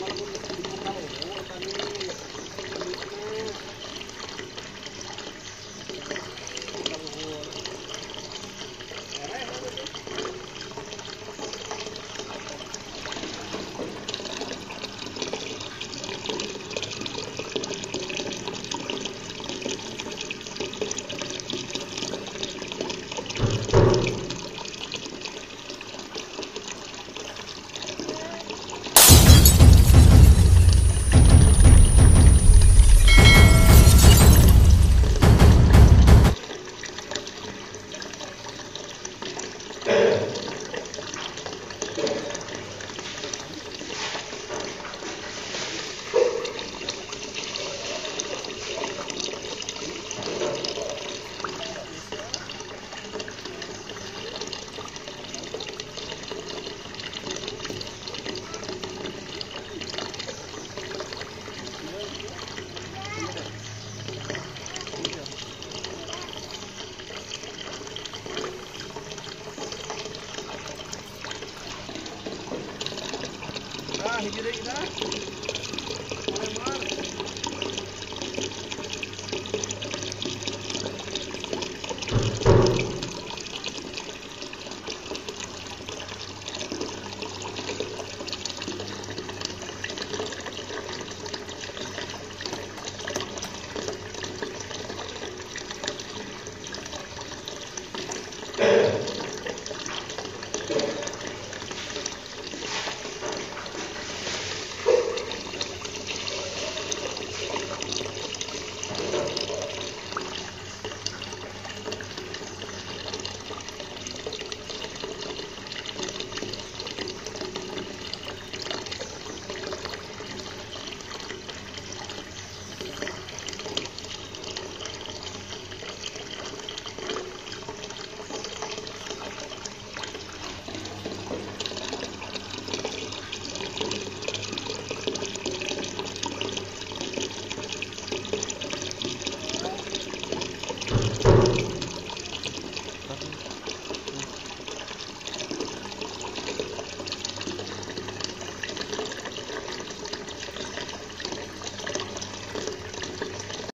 tomar Can you take that?